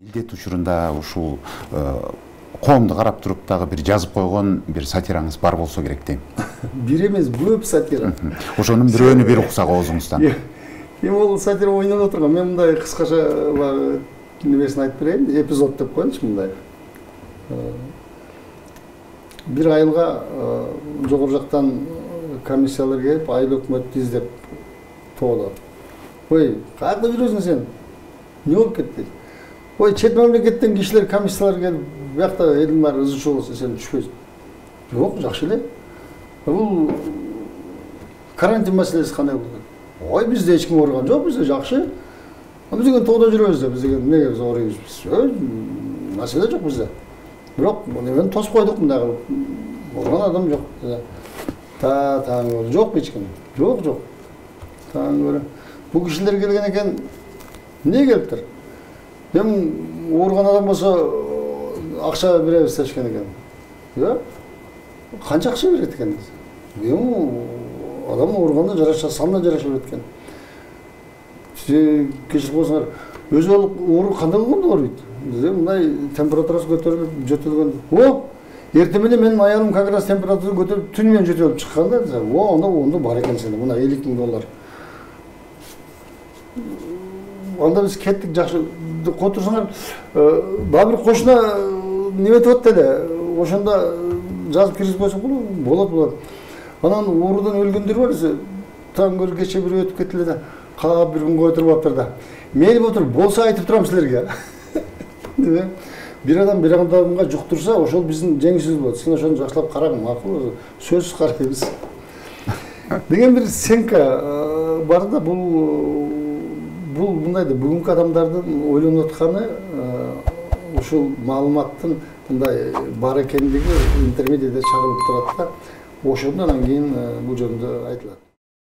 илдет учурунда ушул коомду карап туруп дагы бир жазып койгон бир сатираңыз бар болсо керек дейм бир эмес көп сатира. Ошонун бирөөнү бир уксак оозуңуздан. Эми ол сатира ойнолуп отурган мен мындай кыскача баягы немесин айтып берейин. Эпизод деп коеюнчу мындай. Бир айылга жогору жактан комиссиялар келип айыл өкмөттү издеп тоолоп ой каякта жүрөсүң сен? Эмне болуп кетти? дейт ой чет мамлекеттен кишилер комиссиялар келип биякта элдин баары ызы чуу болсо сен түшпөйсүң жок жакшы эле бул карантин маселеси кандай болду ой бизде эч ким ооруган жок бизде жакшы биз деген тоодо жүрөбүз да биз деген эмнеге биз ооруйбуз биз маселе жок бизде бирок немени тосуп койдук мындай кылып ооруган адам жок та таң жок эч ким жок жок таң көрө бул кишилер келген экен эмне келиптир эми ооруган адам болсо акча беребиз дешкен экен иә канча акча берет экен эми адам ооруганда жараша санына жараша берет экен кечирип коесуңар өзү алып оору кандай болгондо ооруйт бизе мындай температурасы көтөрүлүп жөтөлгөн о эртең менен менин аялым как раз температура көтөрүп түнү менен жөтөлүп чыккан да десе о анда ондо бар экен сенде мына элүү миң доллар анда биз кеттик жакшы кое турсаңар дагы бир кошуна неметип атты эле ошондо жазып киргизип койсок болобу болот болот анан оорудан өлгөндөр бар десе таң көл кечээ бирөө өтүп кетти эле да каап бир күн кое туруп атыптыр да мейли болуптур болсо айтып турам силерге бир адам бир адамга жуктурса ошол биздин жеңишибиз болот сен ошону жакшылап карагын макулбу сөзсүз карайбыз деген бир сценка бар да бул бул мындай да бүгүнкү адамдардын ойлонуп атканы ушул маалыматтын мындай бар экендиги интермедияда чагылып турат да ошондо анан кийин бул жөнүндө айтылат.